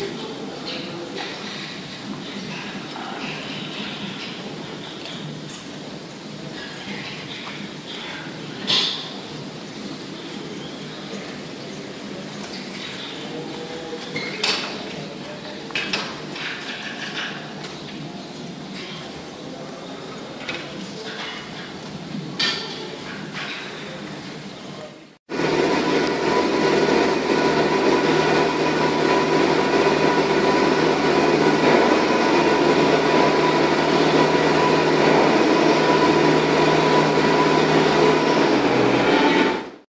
いい?